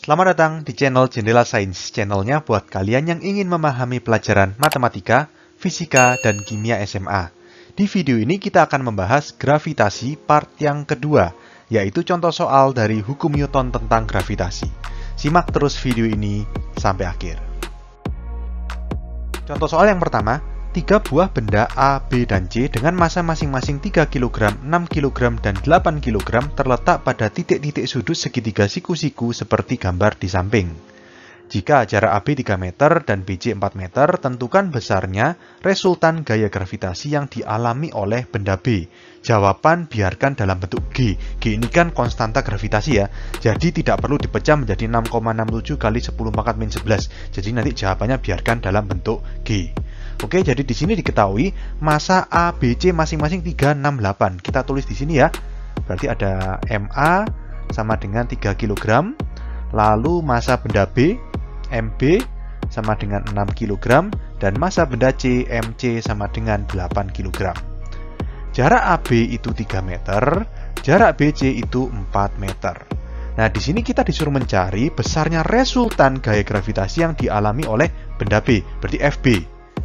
Selamat datang di channel Jendela Sains, channelnya buat kalian yang ingin memahami pelajaran matematika, fisika, dan kimia SMA. Di video ini kita akan membahas gravitasi part yang kedua, yaitu contoh soal dari hukum Newton tentang gravitasi. Simak terus video ini sampai akhir. Contoh soal yang pertama, tiga buah benda A, B, dan C dengan massa masing-masing 3 kg, 6 kg, dan 8 kg terletak pada titik-titik sudut segitiga siku-siku seperti gambar di samping. Jika jarak AB 3 meter dan BC 4 meter, tentukan besarnya resultan gaya gravitasi yang dialami oleh benda B. Jawaban biarkan dalam bentuk G. G ini kan konstanta gravitasi ya. Jadi tidak perlu dipecah menjadi 6,67 kali 10 pangkat min 11. Jadi nanti jawabannya biarkan dalam bentuk G. Oke, jadi di sini diketahui masa A, B, C masing-masing 368. Kita tulis di sini ya. Berarti ada MA sama dengan 3 kg. Lalu masa benda B, MB sama dengan 6 kg. Dan masa benda C, MC sama dengan 8 kg. Jarak AB itu 3 meter, jarak BC itu 4 meter. Nah, di sini kita disuruh mencari besarnya resultan gaya gravitasi yang dialami oleh benda B, berarti FB.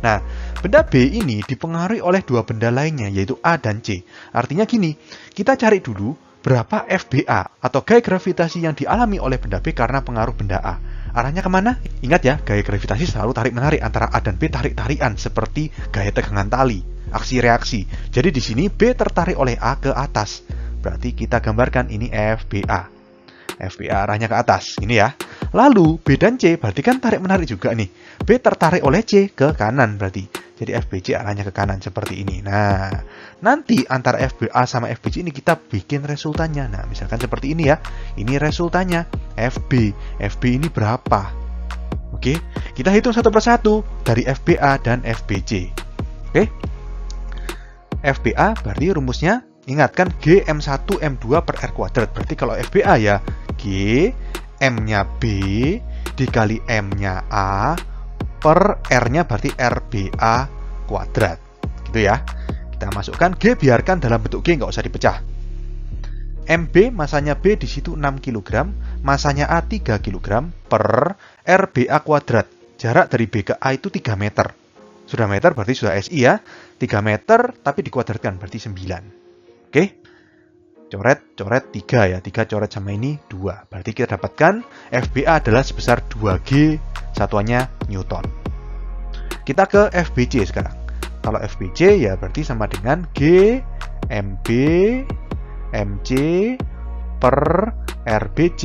Nah, benda B ini dipengaruhi oleh dua benda lainnya, yaitu A dan C. Artinya gini, kita cari dulu berapa FBA atau gaya gravitasi yang dialami oleh benda B karena pengaruh benda A. Arahnya ke mana? Ingat ya, gaya gravitasi selalu tarik-menarik antara A dan B tarik-tarikan seperti gaya tegangan tali, aksi reaksi. Jadi di sini B tertarik oleh A ke atas. Berarti kita gambarkan ini FBA. FBA arahnya ke atas, ini ya. Lalu B dan C berarti kan tarik menarik juga nih. B tertarik oleh C ke kanan berarti. Jadi FBC arahnya ke kanan seperti ini. Nah, nanti antara FBA sama FBC ini kita bikin resultannya. Nah, misalkan seperti ini ya. Ini resultannya FB. FB ini berapa? Oke, kita hitung satu persatu dari FBA dan FBC. Oke. FBA berarti rumusnya ingatkan G M1 M2 per R kuadrat. Berarti kalau FBA ya G M-nya B dikali M-nya A per R-nya berarti RBA kuadrat. Gitu ya. Kita masukkan G biarkan dalam bentuk G, nggak usah dipecah. MB masanya B di situ 6 kg, masanya A 3 kg per RBA kuadrat. Jarak dari B ke A itu 3 meter. Sudah meter berarti sudah SI ya. 3 meter tapi dikuadratkan berarti 9. Oke coret, coret 3 ya. 3 coret sama ini 2. Berarti kita dapatkan FBA adalah sebesar 2G satuannya Newton. Kita ke FBC sekarang. Kalau FBC ya berarti sama dengan G MB MC per RBC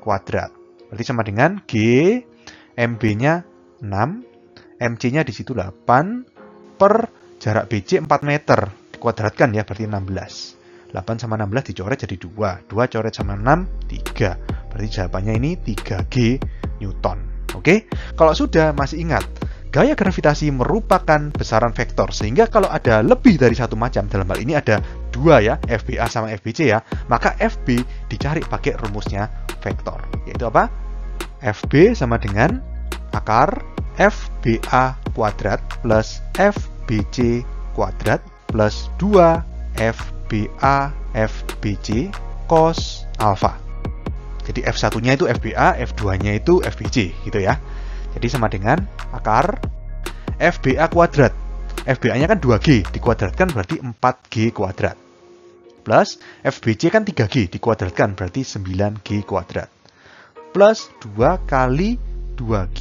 kuadrat. Berarti sama dengan G MB-nya 6, MC-nya di situ 8 per jarak BC 4 meter. Dikuadratkan ya berarti 16. 8 sama 16 dicoret jadi 2. 2 coret sama 6, 3. Berarti jawabannya ini 3G Newton. Oke? Kalau sudah masih ingat, gaya gravitasi merupakan besaran vektor. Sehingga kalau ada lebih dari satu macam, dalam hal ini ada dua ya, FBA sama FBC ya, maka FB dicari pakai rumusnya vektor. Yaitu apa? FB sama dengan akar FBA kuadrat plus FBC kuadrat plus 2 FBA FBC cos alpha. Jadi F1-nya itu FBA, F2-nya itu FBC gitu ya. Jadi sama dengan akar FBA kuadrat. FBA-nya kan 2G, dikuadratkan berarti 4G kuadrat. Plus FBC kan 3G, dikuadratkan berarti 9G kuadrat. Plus 2 kali 2G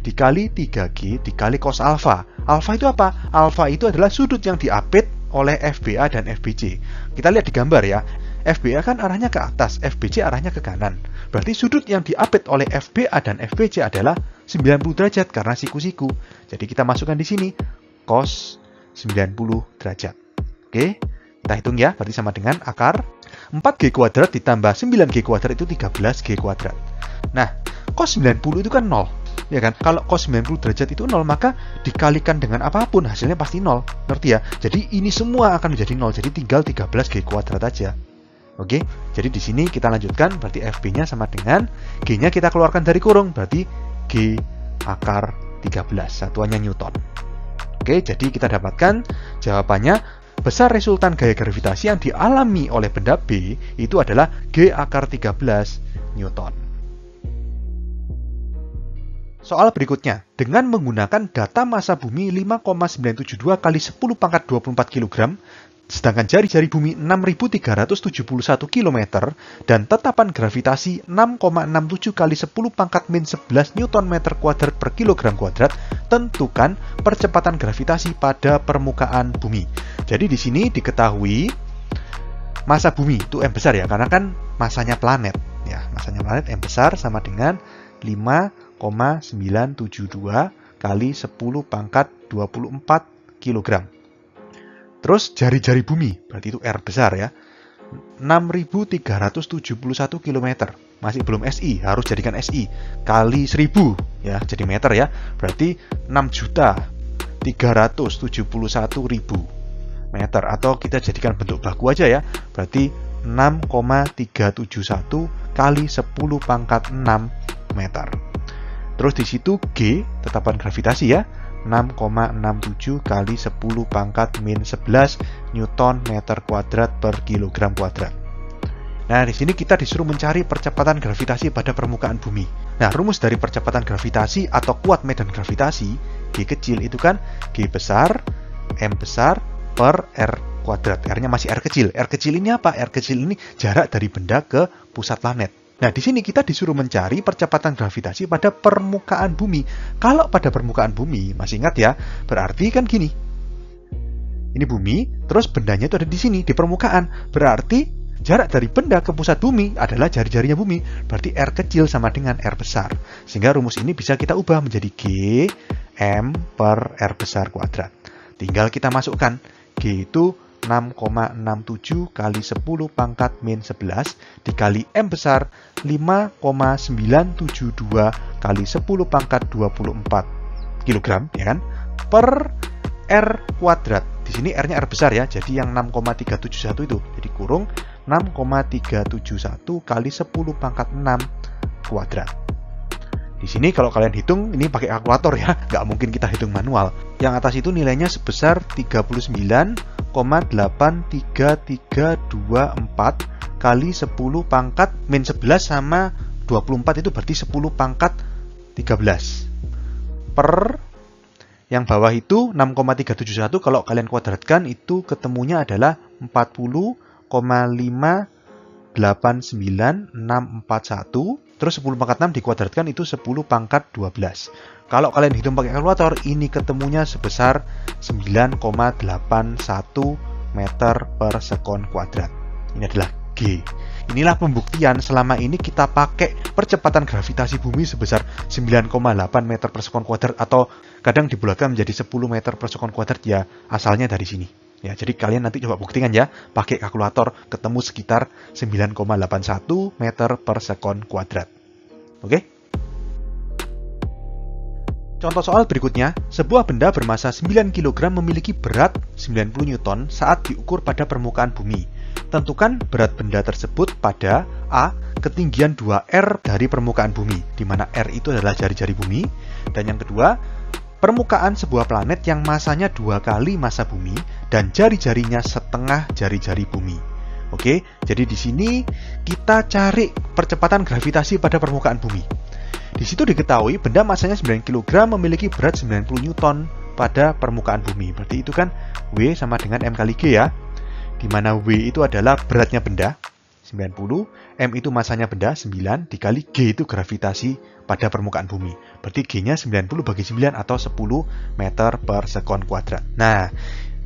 dikali 3G dikali cos alpha. Alpha itu apa? Alpha itu adalah sudut yang diapit oleh FBA dan FBC. Kita lihat di gambar ya. FBA kan arahnya ke atas, FBC arahnya ke kanan. Berarti sudut yang diapit oleh FBA dan FBC adalah 90 derajat karena siku-siku. Jadi kita masukkan di sini cos 90 derajat. Oke, kita hitung ya, berarti sama dengan akar 4G kuadrat ditambah 9G kuadrat itu 13G kuadrat. Nah, cos 90 itu kan 0 ya kan? Kalau cos 90 derajat itu 0 maka dikalikan dengan apa pun hasilnya pasti 0 ngerti ya? Jadi ini semua akan menjadi 0 jadi tinggal 13 G kuadrat aja. Oke? Jadi di sini kita lanjutkan berarti FB nya sama dengan G nya kita keluarkan dari kurung berarti G akar 13 satuannya Newton. Oke? Jadi kita dapatkan jawabannya besar resultan gaya gravitasi yang dialami oleh benda B itu adalah G akar 13 Newton Soal berikutnya, dengan menggunakan data massa bumi 5,972 kali 10 pangkat 24 kg, sedangkan jari-jari bumi 6.371 km, dan tetapan gravitasi 6,67 kali 10 pangkat min 11 Nm kuadrat per kilogram kuadrat, tentukan percepatan gravitasi pada permukaan bumi. Jadi di sini diketahui masa bumi itu M besar ya, karena kan masanya planet. Ya, masanya planet M besar sama dengan 5 0,972 kali 10 pangkat 24 kg. Terus jari-jari bumi, berarti itu R besar ya. 6371 km. Masih belum SI, harus jadikan SI kali 1000 ya, jadi meter ya. Berarti 6 juta 371.000 meter atau kita jadikan bentuk baku aja ya. Berarti 6,371 kali 10 pangkat 6 meter. Terus di situ G, tetapan gravitasi ya, 6,67 kali 10 pangkat min 11 Newton meter kuadrat per kilogram kuadrat. Nah, di sini kita disuruh mencari percepatan gravitasi pada permukaan bumi. Nah, rumus dari percepatan gravitasi atau kuat medan gravitasi, G kecil itu kan G besar, M besar, per R kuadrat. R-nya masih R kecil. R kecil ini apa? R kecil ini jarak dari benda ke pusat planet. Nah, di sini kita disuruh mencari percepatan gravitasi pada permukaan bumi. Kalau pada permukaan bumi, masih ingat ya, berarti kan gini. Ini bumi, terus bendanya itu ada di sini, di permukaan. Berarti jarak dari benda ke pusat bumi adalah jari-jarinya bumi. Berarti R kecil sama dengan R besar. Sehingga rumus ini bisa kita ubah menjadi G M per R besar kuadrat. Tinggal kita masukkan. G itu 6,67 kali 10 pangkat min 11 dikali M besar 5,972 kali 10 pangkat 24 kg ya kan per R kuadrat. Di sini R-nya R besar ya, jadi yang 6,371 itu. Jadi kurung 6,371 kali 10 pangkat 6 kuadrat. Di sini kalau kalian hitung, ini pakai kalkulator ya, nggak mungkin kita hitung manual. Yang atas itu nilainya sebesar 39,83324 kali 10 pangkat min 11 sama 24 itu berarti 10 pangkat 13 per yang bawah itu 6,371 kalau kalian kuadratkan itu ketemunya adalah 40,589641 Terus 10 pangkat 6 dikuadratkan itu 10 pangkat 12. Kalau kalian hitung pakai kalkulator, ini ketemunya sebesar 9,81 meter per sekon kuadrat. Ini adalah G. Inilah pembuktian selama ini kita pakai percepatan gravitasi bumi sebesar 9,8 meter per sekon kuadrat atau kadang dibulatkan menjadi 10 meter per sekon kuadrat ya asalnya dari sini. Ya, jadi kalian nanti coba buktikan ya, pakai kalkulator ketemu sekitar 9,81 meter per sekon kuadrat. Oke? Contoh soal berikutnya, sebuah benda bermasa 9 kg memiliki berat 90 Newton saat diukur pada permukaan bumi. Tentukan berat benda tersebut pada A. Ketinggian 2R dari permukaan bumi, di mana R itu adalah jari-jari bumi. Dan yang kedua, permukaan sebuah planet yang masanya dua kali masa bumi dan jari-jarinya setengah jari-jari bumi. Oke, jadi di sini kita cari percepatan gravitasi pada permukaan bumi. Di situ diketahui benda masanya 9 kg memiliki berat 90 Newton pada permukaan bumi. Berarti itu kan W sama dengan M kali G ya. Di mana W itu adalah beratnya benda, 90, M itu masanya benda 9 dikali G itu gravitasi pada permukaan bumi. Berarti G-nya 90 bagi 9 atau 10 meter per sekon kuadrat. Nah,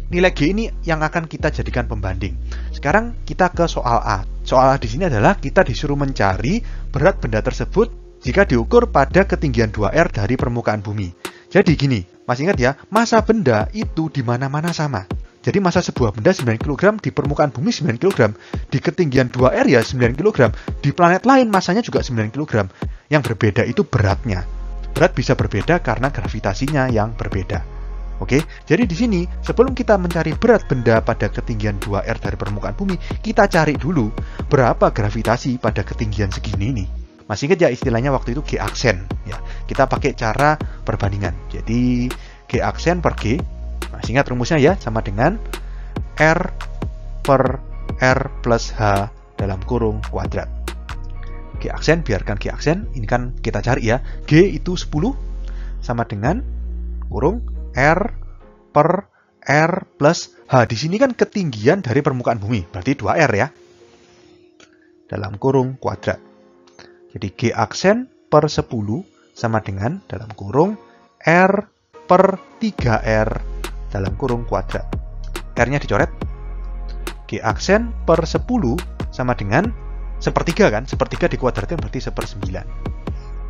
nilai G ini yang akan kita jadikan pembanding. Sekarang kita ke soal A. Soal A di sini adalah kita disuruh mencari berat benda tersebut jika diukur pada ketinggian 2R dari permukaan bumi. Jadi gini, masih ingat ya, masa benda itu di mana-mana sama. Jadi masa sebuah benda 9 kg di permukaan bumi 9 kg, di ketinggian 2R ya 9 kg, di planet lain masanya juga 9 kg. Yang berbeda itu beratnya. Berat bisa berbeda karena gravitasinya yang berbeda. Oke, jadi di sini sebelum kita mencari berat benda pada ketinggian 2R dari permukaan bumi, kita cari dulu berapa gravitasi pada ketinggian segini nih. Masih ingat ya istilahnya waktu itu G aksen ya. Kita pakai cara perbandingan. Jadi G aksen per G Masih ingat rumusnya ya, sama dengan R per R plus H dalam kurung kuadrat. G aksen, biarkan G aksen, ini kan kita cari ya. G itu 10, sama dengan kurung R per R plus H. Di sini kan ketinggian dari permukaan bumi, berarti 2R ya. Dalam kurung kuadrat. Jadi G aksen per 10 sama dengan dalam kurung R per 3R dalam kurung kuadrat. R-nya dicoret. G aksen per 10 sama dengan sepertiga kan? Sepertiga dikuadratkan berarti sepersembilan.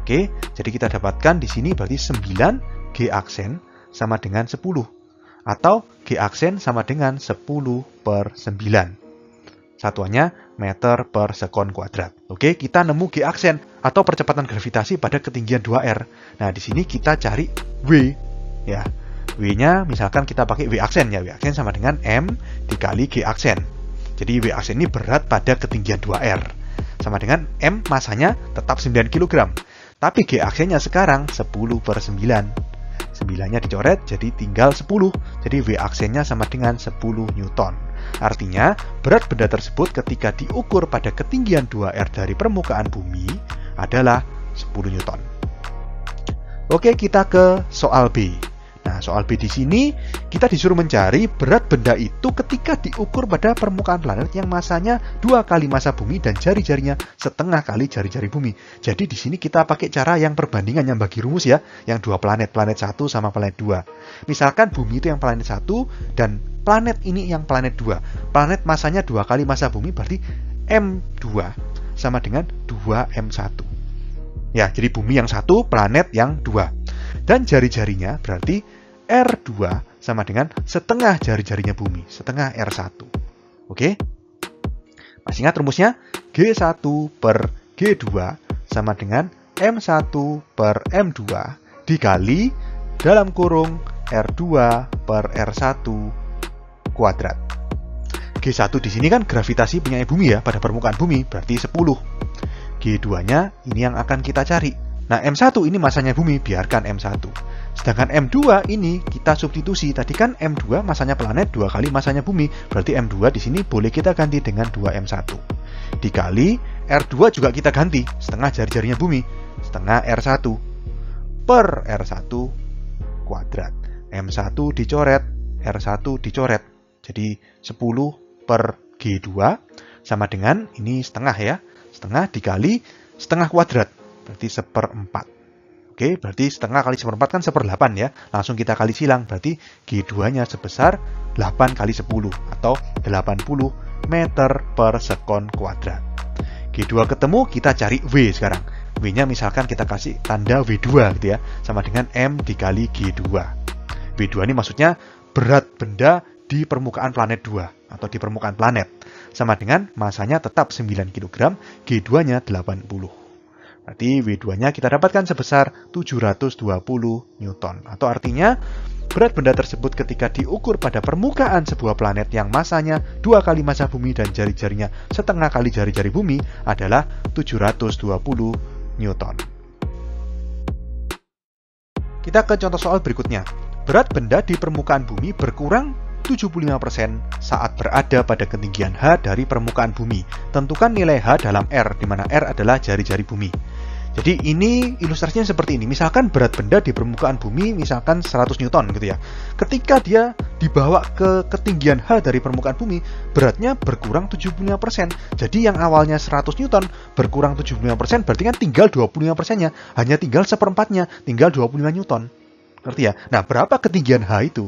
Oke, jadi kita dapatkan di sini berarti 9 G aksen sama dengan 10. Atau G aksen sama dengan 10 per 9. Satuannya meter per sekon kuadrat. Oke, kita nemu G aksen atau percepatan gravitasi pada ketinggian 2R. Nah, di sini kita cari W. Ya, W-nya misalkan kita pakai W aksen ya. W aksen sama dengan M dikali G aksen. Jadi W aksen ini berat pada ketinggian 2R. Sama dengan M masanya tetap 9 kg. Tapi G aksennya sekarang 10 per 9. 9-nya dicoret jadi tinggal 10. Jadi W aksennya sama dengan 10 Newton. Artinya, berat benda tersebut ketika diukur pada ketinggian 2R dari permukaan bumi adalah 10 Newton. Oke, kita ke soal B. Nah, soal B di sini kita disuruh mencari berat benda itu ketika diukur pada permukaan planet yang masanya dua kali masa bumi dan jari-jarinya setengah kali jari-jari bumi. Jadi di sini kita pakai cara yang perbandingan yang bagi rumus ya, yang dua planet, planet satu sama planet dua. Misalkan bumi itu yang planet satu dan planet ini yang planet 2. Planet masanya dua kali masa bumi berarti M2 sama dengan 2M1. Ya, jadi bumi yang satu, planet yang dua. Dan jari-jarinya berarti R2 sama dengan setengah jari-jarinya bumi, setengah R1. Oke? Masih ingat rumusnya? G1 per G2 sama dengan M1 per M2 dikali dalam kurung R2 per R1 kuadrat. G1 di sini kan gravitasi punya bumi ya pada permukaan bumi, berarti 10. G2-nya ini yang akan kita cari. Nah, M1 ini masanya bumi, biarkan M1. Sedangkan M2 ini kita substitusi. Tadi kan M2 masanya planet dua kali masanya bumi, berarti M2 di sini boleh kita ganti dengan 2M1. Dikali R2 juga kita ganti, setengah jari-jarinya bumi, setengah R1 per R1 kuadrat. M1 dicoret, R1 dicoret. Jadi 10 per G2 sama dengan ini setengah ya. Setengah dikali setengah kuadrat. Berarti seperempat. Oke, berarti setengah kali seperempat kan seperdelapan ya. Langsung kita kali silang. Berarti G2-nya sebesar 8 kali 10 atau 80 meter per sekon kuadrat. G2 ketemu, kita cari W sekarang. W-nya misalkan kita kasih tanda W2 gitu ya. Sama dengan M dikali G2. W2 ini maksudnya berat benda di permukaan planet 2 atau di permukaan planet. Sama dengan masanya tetap 9 kg, G2-nya 80. Berarti W2-nya kita dapatkan sebesar 720 Newton. Atau artinya, berat benda tersebut ketika diukur pada permukaan sebuah planet yang masanya dua kali masa bumi dan jari-jarinya setengah kali jari-jari bumi adalah 720 Newton. Kita ke contoh soal berikutnya. Berat benda di permukaan bumi berkurang 75% saat berada pada ketinggian H dari permukaan bumi. Tentukan nilai H dalam R, di mana R adalah jari-jari bumi. Jadi ini ilustrasinya seperti ini. Misalkan berat benda di permukaan bumi misalkan 100 Newton gitu ya. Ketika dia dibawa ke ketinggian H dari permukaan bumi, beratnya berkurang 75%. Jadi yang awalnya 100 Newton berkurang 75% berarti kan tinggal 25%-nya. Hanya tinggal seperempatnya, tinggal 25 Newton. Ngerti ya? Nah, berapa ketinggian H itu?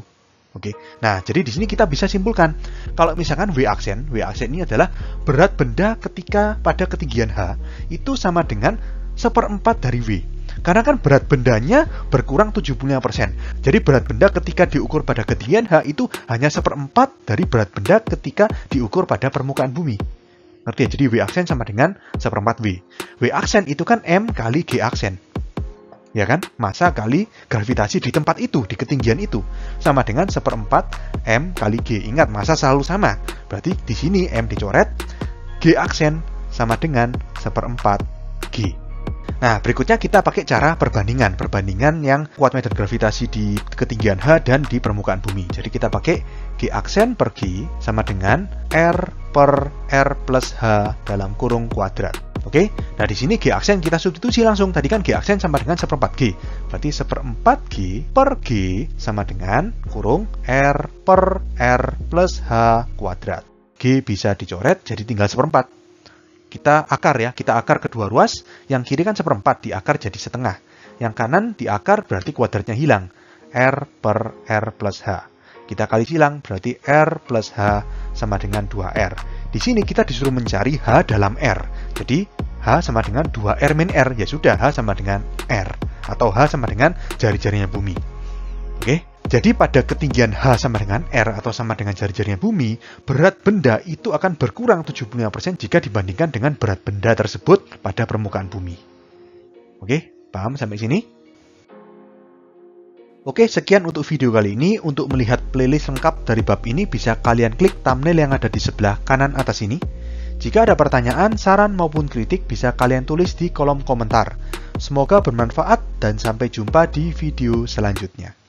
Oke. Nah, jadi di sini kita bisa simpulkan kalau misalkan W aksen, W aksen ini adalah berat benda ketika pada ketinggian H itu sama dengan seperempat dari W. Karena kan berat bendanya berkurang 75%. Jadi berat benda ketika diukur pada ketinggian H itu hanya seperempat dari berat benda ketika diukur pada permukaan bumi. Ngerti ya? Jadi W aksen sama dengan seperempat W. W aksen itu kan M kali G aksen ya kan? Masa kali gravitasi di tempat itu, di ketinggian itu. Sama dengan seperempat M kali G. Ingat, masa selalu sama. Berarti di sini M dicoret, G aksen sama dengan seperempat. Nah, berikutnya kita pakai cara perbandingan. Perbandingan yang kuat medan gravitasi di ketinggian H dan di permukaan bumi. Jadi kita pakai G aksen per G sama dengan R per R plus H dalam kurung kuadrat. Oke, nah di sini G aksen kita substitusi langsung. Tadi kan G aksen sama dengan seperempat G. Berarti seperempat G per G sama dengan kurung R per R plus H kuadrat. G bisa dicoret jadi tinggal seperempat. Kita akar ya, kita akar kedua ruas. Yang kiri kan seperempat, diakar jadi setengah. Yang kanan diakar berarti kuadratnya hilang. R per R plus H. Kita kali silang berarti R plus H sama dengan 2R. Di sini kita disuruh mencari H dalam R. Jadi H sama dengan 2R min R. Ya sudah, H sama dengan R. Atau H sama dengan jari-jarinya bumi. Oke, jadi pada ketinggian H sama dengan R atau sama dengan jari-jarinya bumi, berat benda itu akan berkurang 75% jika dibandingkan dengan berat benda tersebut pada permukaan bumi. Oke, paham sampai sini? Oke, sekian untuk video kali ini. Untuk melihat playlist lengkap dari bab ini, bisa kalian klik thumbnail yang ada di sebelah kanan atas ini. Jika ada pertanyaan, saran maupun kritik bisa kalian tulis di kolom komentar. Semoga bermanfaat dan sampai jumpa di video selanjutnya.